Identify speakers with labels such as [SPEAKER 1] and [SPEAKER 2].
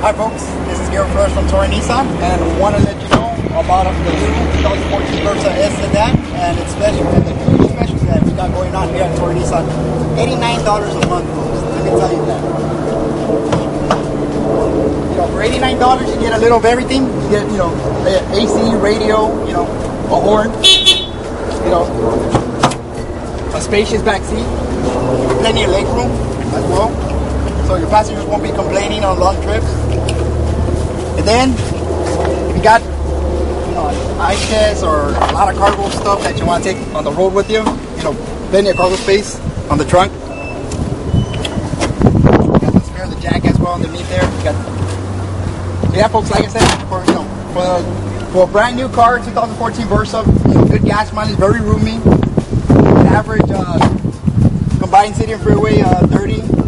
[SPEAKER 1] Hi folks, this is Garrett Flores from Torre Nissan and I want to let you know about the new 2014 Versa S sedan and it's special and the new special that we got going on here at Torre Nissan. $89 a month folks, let me tell you that. You know, for $89 you get a little of everything. You get, you know, AC, radio, you know, a horn, you know, a spacious back seat, plenty of leg room as well. So your passengers won't be complaining on long trips. And then if you got you know, eye chest or a lot of cargo stuff that you want to take on the road with you, you know, plenty of cargo space on the trunk. You got the spare the jack as well underneath there. You got yeah, folks. Like I said, for you know, for, for a brand new car, 2014 Versa, you know, good gas mileage, very roomy. Average uh, combined city and freeway uh, 30